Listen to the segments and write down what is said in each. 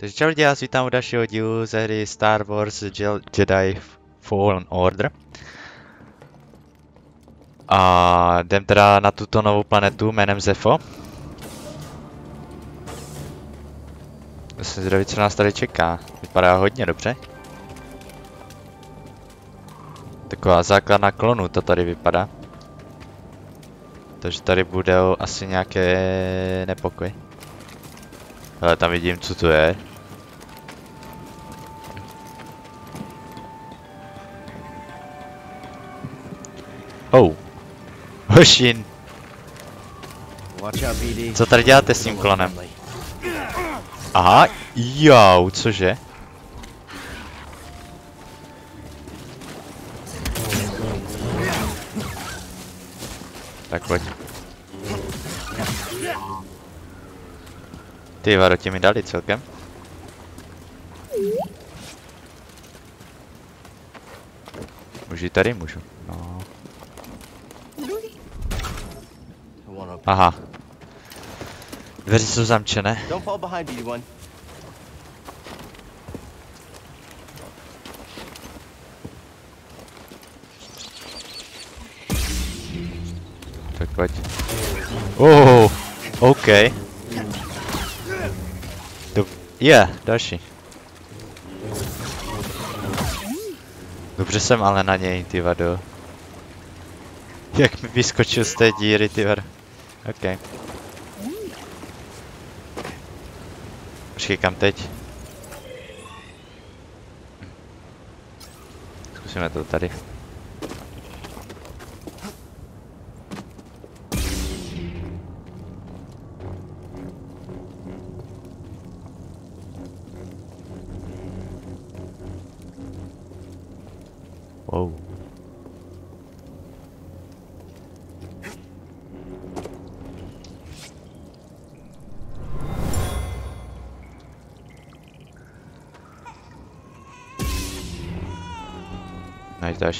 Takže čau lidi, já vás vítám u dalšího dílu ze hry Star Wars Jedi Fallen Order. A jdem teda na tuto novou planetu jménem Zepho. Jsem zvědavý, co nás tady čeká. Vypadá hodně dobře. Taková základna klonu to tady vypadá. Takže tady bude asi nějaké nepokoj. Ale tam vidím, co to je. Oh. Hošin. Co tady děláte s tím klonem? Aha, jau, cože? Tak pojď. Ty varo, ti mi dali celkem. Můžu tady? Můžu. No. Aha. Dveře jsou zamčené. Don't fall behind, BD1. Tak pojď. Oh, OK. Dob je, yeah, další. Dobře jsem ale na něj, ty vado. Jak mi vyskočil z té díry, ty vado. OK. Počkej, kam teď? Zkusíme to tady.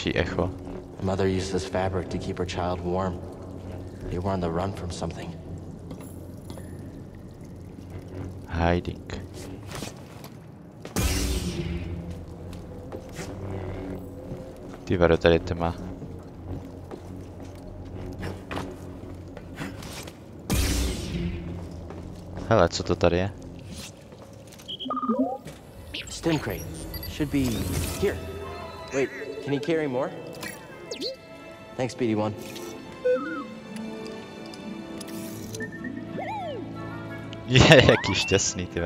Další echo. Mother used this fabric to keep her child warm. They were on the run from something. Hiding. Ty vado, tady je tma. Hele, co to tady je? Stim crate. Should be here. Wait, can he carry more? Thanks, BD1. Je, jaký šťastný, ty.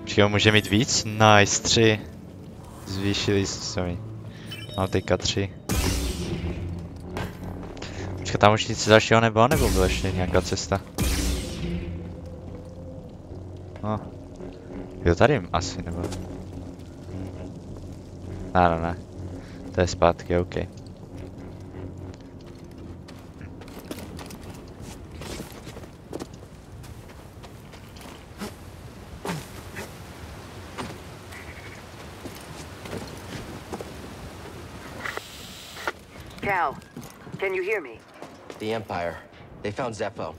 Počkej, on může mít víc? Nice, tři. Zvýšili, sorry. Mám teďka tři. Počkej, tam už nic dalšího nebylo, nebo byla ještě nějaká cesta? No. Jo, tady asi, nebo... Ne, ne, ne. To je zpátky, OK. Cal, can you hear me? The Empire. They found Zepho.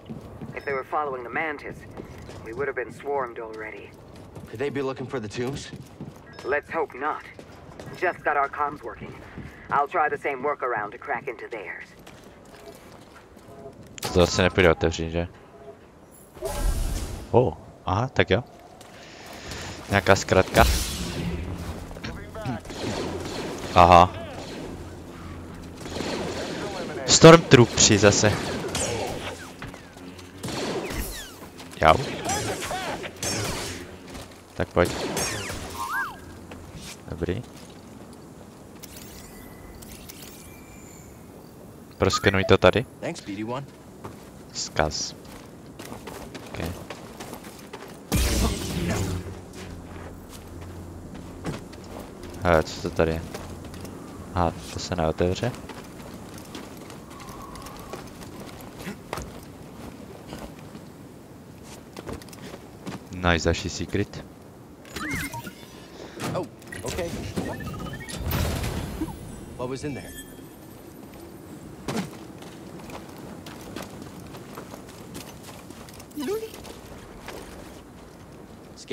If they were following the Mantis, we would have been swarmed already. Could they be looking for the tombs? Let's hope not. Just got our comms working. I'll try the same workaround to crack into theirs. To asi nepůjde otevřít, že? Oh, aha, tak jo. Nějaká zkratka. Aha. Stormtroopři zase. Jau. Tak pojď. Dobrý. Proskenuj to tady. Thanks, BD1. Zkaz. Okay. Hele, co to tady je? Aha, to se neotevře. Nice, další secret. Oh, okay. What was in there?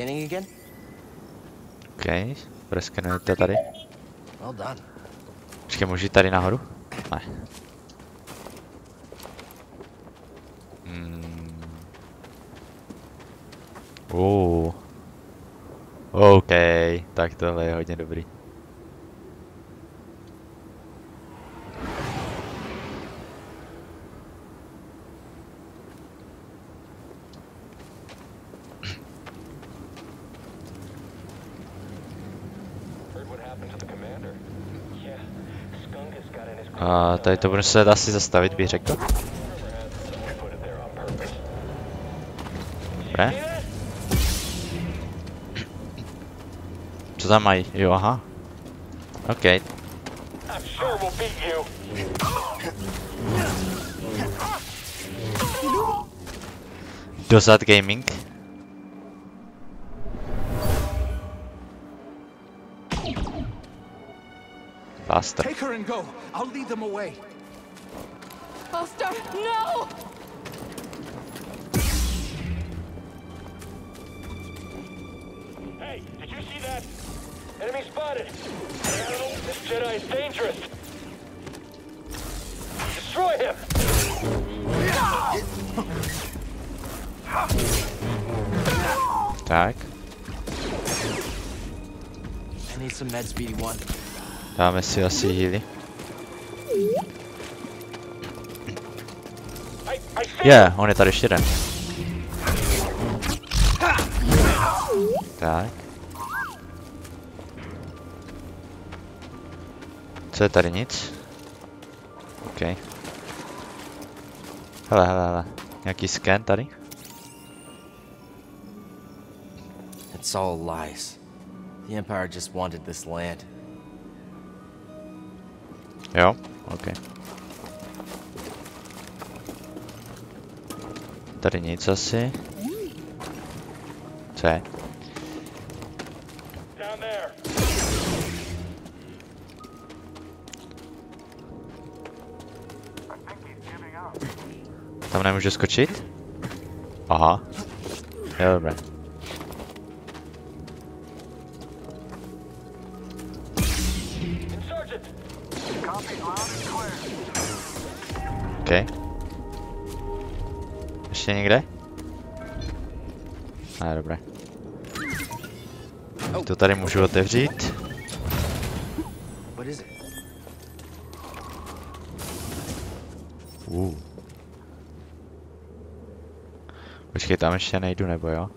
Scanning again? OK, preskenujete tady. Well done. Počkej, můžu tady nahoru? Ne. Hmm. Uh. OK, tak tohle je hodně dobrý. Heard what happened to the commander? Yeah, Skungus got in his A tady to budu se asi zastavit, bych řekl. Dobré. Co tam mají? Jo, aha. OK. Dozad Gaming. Faster. Take her and go. I'll lead them away. Buster, no! Hey, did you see that? Enemy spotted. This Jedi is dangerous. Destroy him. Tak, I need some meds, BD1. Dáme si asi healy. Je, yeah, on je tady ještě jeden. Tak. Co je tady nic? OK. Hele, hele, hele. Nějaký scan tady? It's all lies. The Empire just wanted this land. Jo, OK. Tady nic asi. Co je? Tam nemůžu skočit? Aha. Dobré. Ještě někde? Ne, dobré. To tady můžu otevřít. Uh. Počkej, tam ještě nejdu, nebo jo?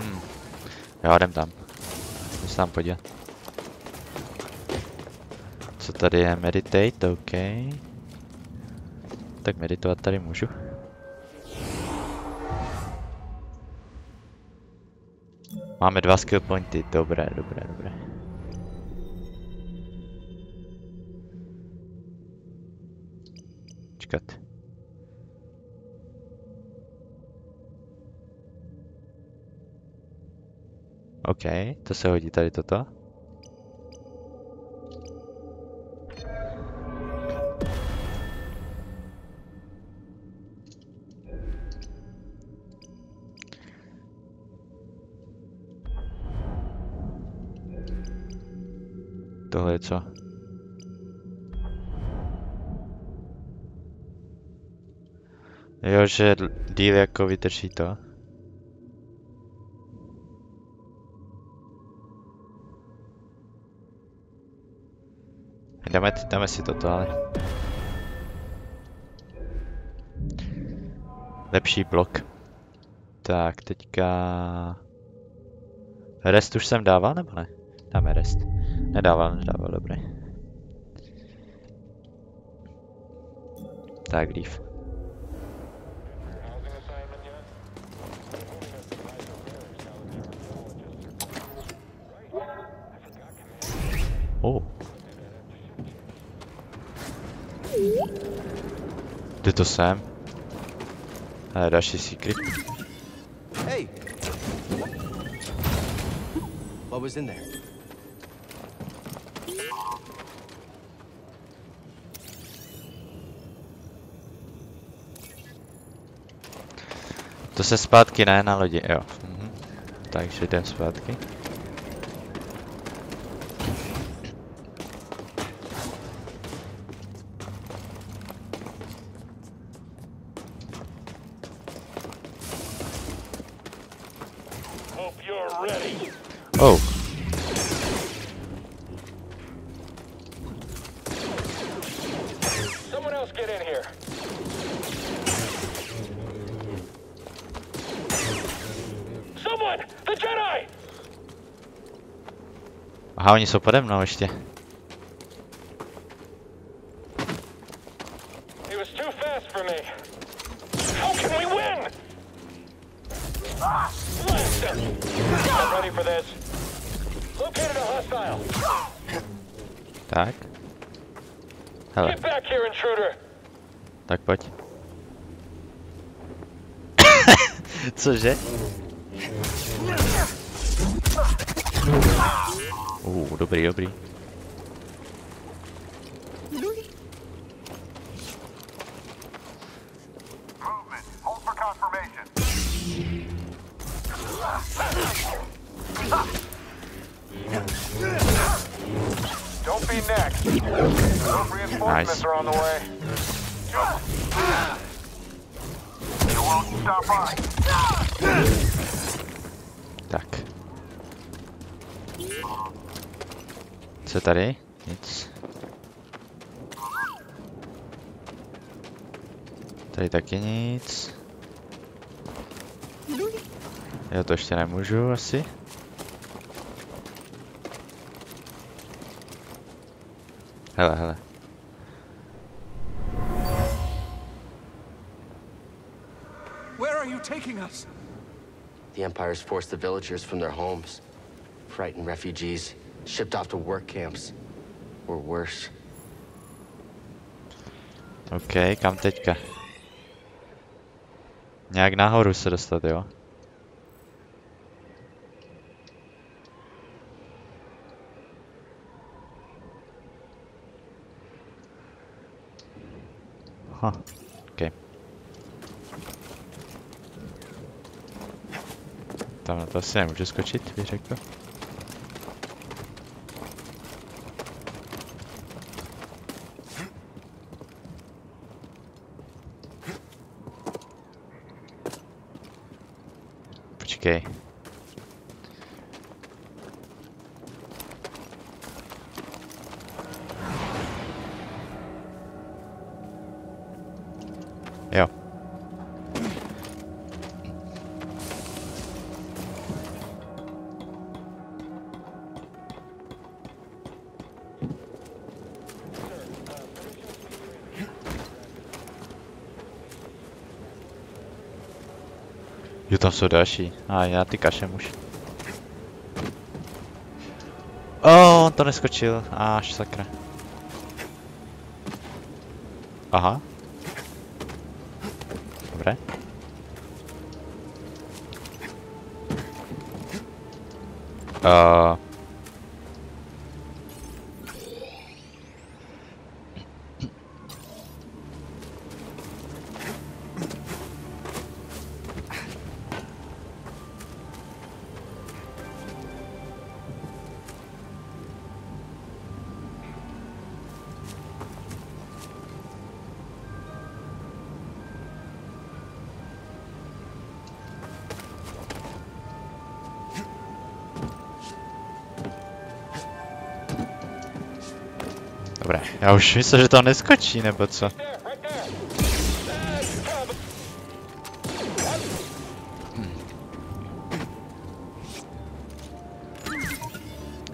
Hmm. Jo, jdem tam. Jdu se tam podívat. Co tady je? Meditate, OK. Tak meditovat tady můžu. Máme dva skill pointy, dobré, dobré, dobré. OK, to se hodí tady toto. Tohle je co? Jo, že díl jako vytrží to. Dáme, dáme si toto, ale. Lepší blok. Tak, teďka... Rest už jsem dával, nebo ne? Dáme rest. Nedával, nedával, dobré. Tak, yet? Oh. Jde to sem. Ale další secret. Hey. What was in there? To se zpátky ne na lodi, jo. Mhm. Takže jdem zpátky. Oh, Someone else get in here. Someone! The Jedi! aha, oni jsou pode mnou ještě. Tak pojď. Cože? Uh, dobrý, dobrý. Don't be next. Those reinforcements Nice. are on the way. Tak. Co tady? Nic. Tady taky nic. Já to ještě nemůžu asi. Hele, hele. The Empire's forced the villagers from their homes. Frightened refugees, shipped off to work camps. Or worse. OK, kam teďka? Nějak nahoru se dostat, jo? Ha, Tam na to asi nemůžu skočit, bych řekl. Počkej. Jo, tam jsou další. A já ty kašem už. O, on to neskočil. Až sakra. Aha. Dobré. Uh, dobré. Já už myslel, že to neskočí, nebo co? Cover.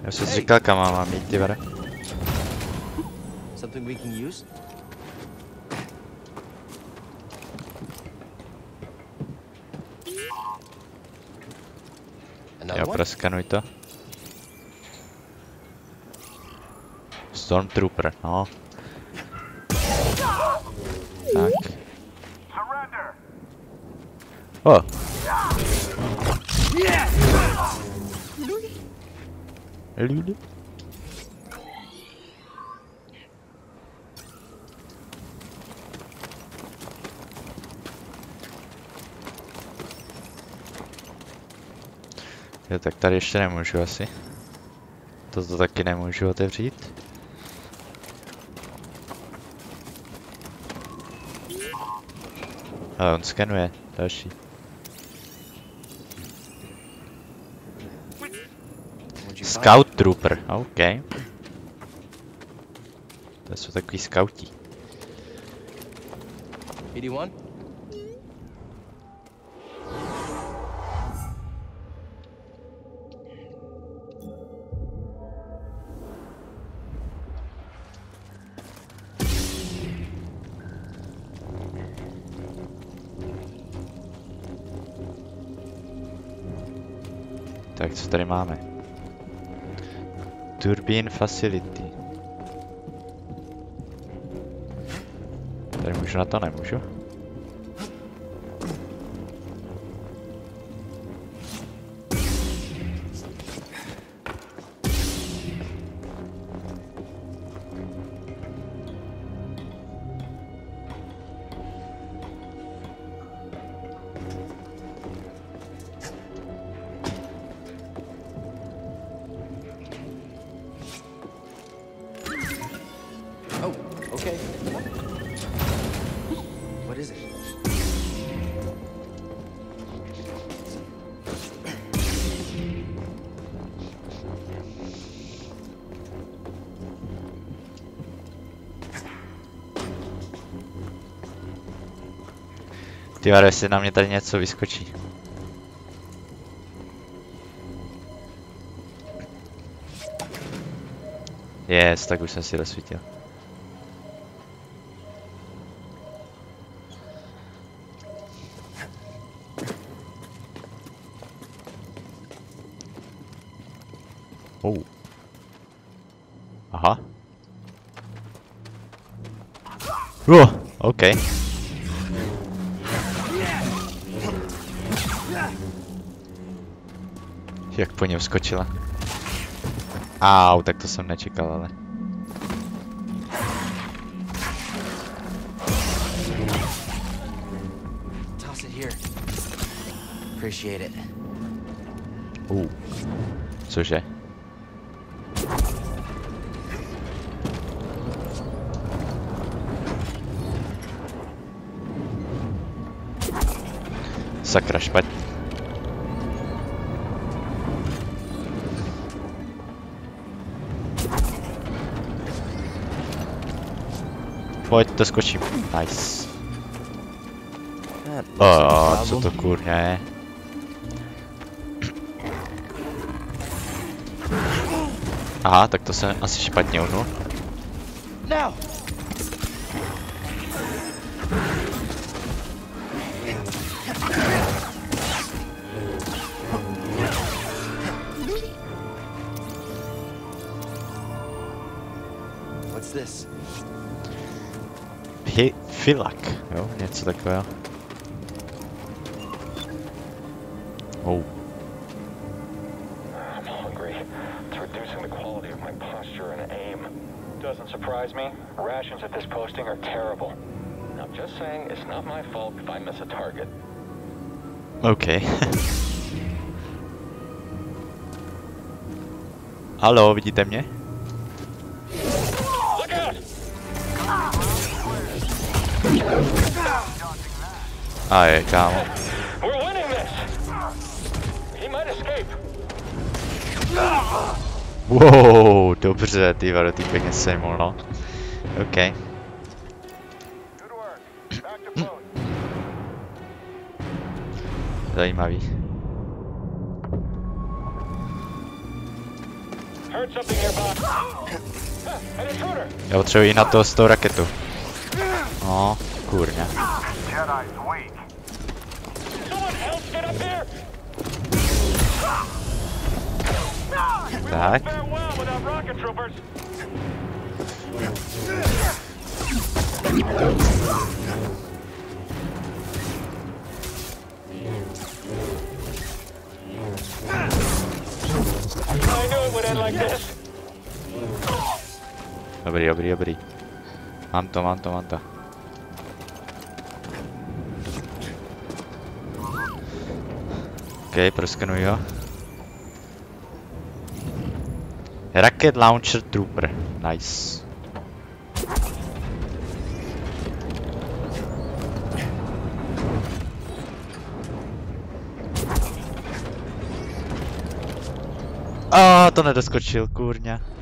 Já jsem si říkal, kam mám jít, ty vare. Something we can use? Jo, one? proskanuj to. Stormtrooper, no. Tak. O! Lulu. Jo, tak tady ještě nemůžu asi. Toto taky nemůžu otevřít. Ale on skenuje. Další. Scout Trooper, OK. To jsou takový skauti. 81? Tak co tady máme? Turbine Facility. Tady můžu na to, nemůžu? Ty vare, jestli na mě tady něco vyskočí. Yes, tak už jsem si rozsvítil. Oh. Aha. Oh, okay. Po něm skočila. Au, tak to jsem nečekal, ale. Toss it here. Appreciate it. Uh. Cože? Sakra, špatně. Pojď, to skočím. Nice. That looks O, like a co to kurňa je? Aha, tak to jsem asi špatně uhnul. Now! What's this? Pi filak, jo, něco takového. Oh, I'm hungry. It's reducing the quality of my posture and aim. Doesn't surprise me. Rations at this posting are terrible. I'm just saying it's not my fault if I miss a target. OK. Halo, vidíte mě? A je, kámo. We're winning this! He might escape. Wow, dobře, ty vado, ty peněz sejmul, no. OK. Zajímavý. Já potřebuji na to s tou raketu. No, kurňa. Jedi's weak. Someone else get up here! Tak. Farewell without rocket troopers! I knew it would end like this. Dobrý, dobrý, dobrý. Mám to, mám to, mám to. proskenuji ho. Rocket Launcher Trooper, nice. A oh, to nedoskočil, kurňa.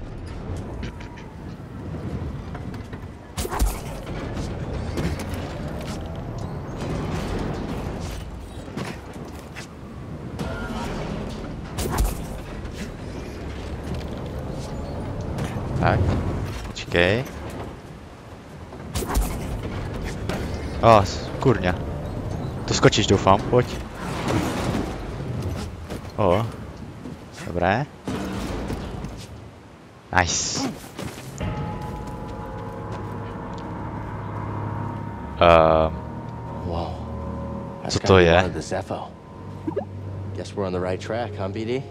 Počkej. O, s- kurňa. To skočíš doufám, pojď. O. Dobré. Nice. Whoa. That's Co to je? Guess we're on the right track, huh, BD?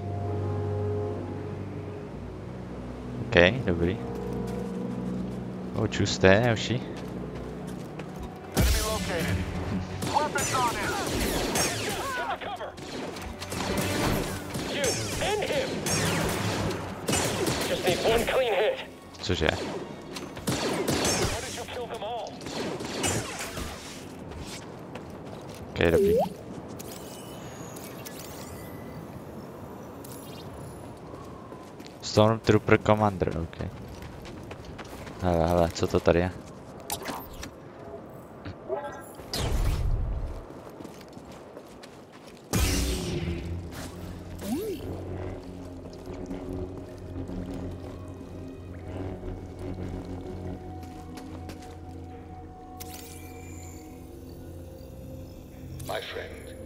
OK, dobrý. O, čusté, Joši. Cože? OK, dobrý. Stormtrooper Commander, OK. Hele, hele, co to tady je? My friend,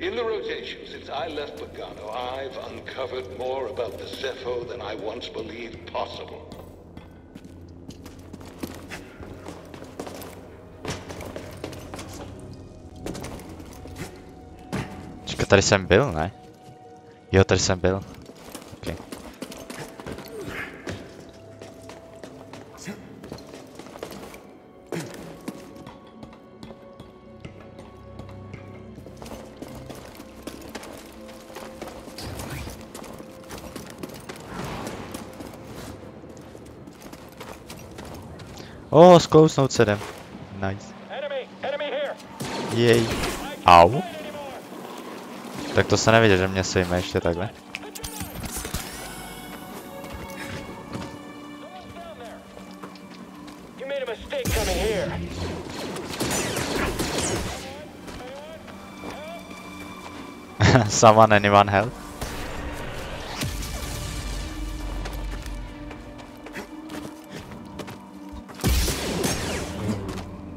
in the rotation since I left I've uncovered more about the Zepho than I once believed possible. Tady jsem byl, ne? Jo, tady jsem byl. OK. O, sklousnout se jdem. Nice. Enemy! Enemy here! Jej. Au. Tak to se neviděl, že mě sejme ještě takhle. Someone, anyone help?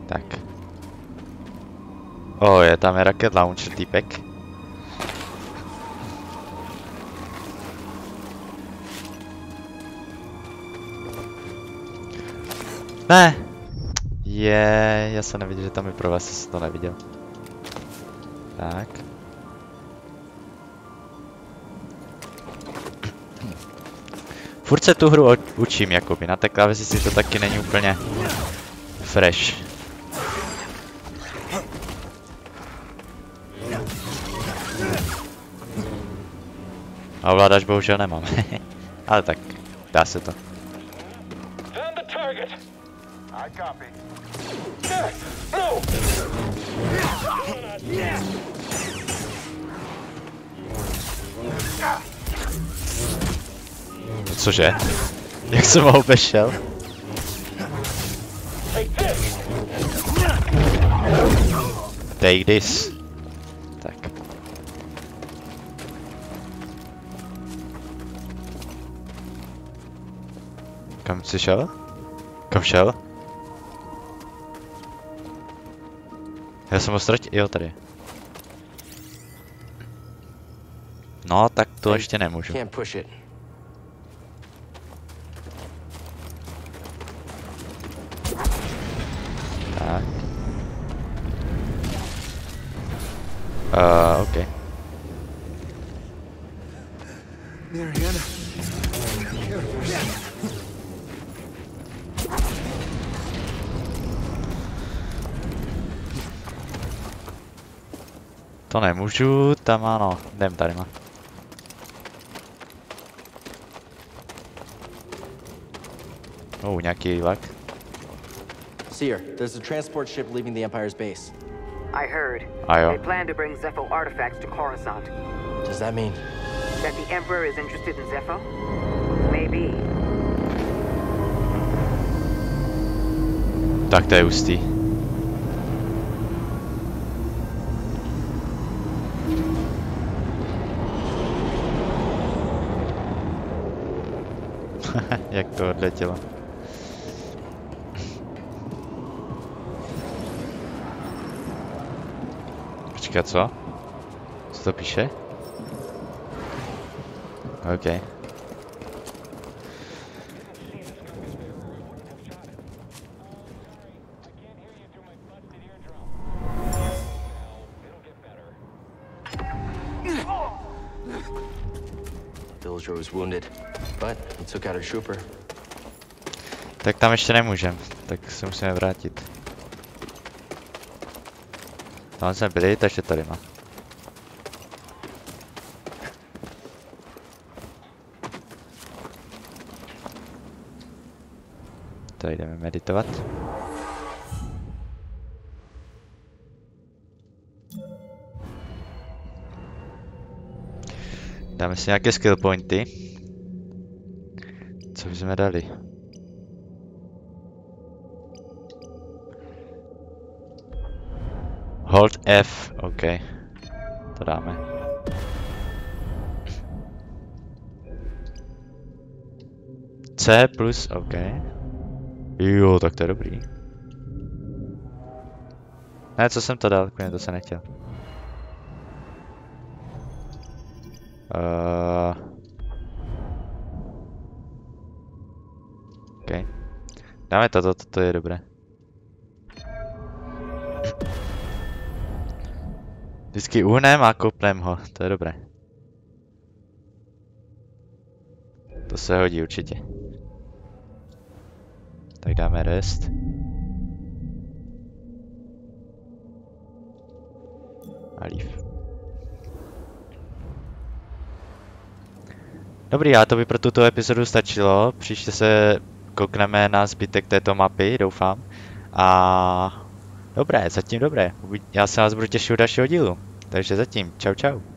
Tak. O, je tam je rocket launcher týpek. Ne! Je, já jsem neviděl, že tam je pro vás, jsem to neviděl. Tak. Furt se tu hru učím, jakoby. Na té klávesi si to taky není úplně fresh. A ovládač bohužel nemám. Ale tak, dá se to. Copy. No! Cože? Jak jsem ho obešel? Take this. Tak. Kam jsi šel? Kam šel? Já jsem ho ztratil, jo tady. No, tak to ještě nemůžu. To nemůžu, tam ano, jdem tady má. Oh, nějaký vlak. Seer, there's a transport ship leaving the Empire's base. I heard. A They plan to bring Zepho artifacts to Coruscant. Does that mean That the Emperor is interested in Zepho? Maybe. Tak to je hustý. Jak to odletělo. Počkat, co? Co to píše? OK. Was wounded, Tak tam ještě nemůžem, tak se musíme vrátit. Tam jsme byli, takže tady má. Tady jdeme meditovat. Dáme si nějaké skill pointy. Bychom dali? Hold F, OK. To dáme. C plus, OK. Jo, tak to je dobrý. Ne, co jsem to dal, úplně to se nechtěl. Uh... Dáme to, to, to je dobré. Vždycky uhnem a kopnem ho, to je dobré. To se hodí určitě. Tak dáme rest. A leave. Dobrý, a to by pro tuto epizodu stačilo. Příště se koukneme na zbytek této mapy, doufám. A dobré, zatím dobré. Já se vás budu těšit u dalšího dílu. Takže zatím, čau čau.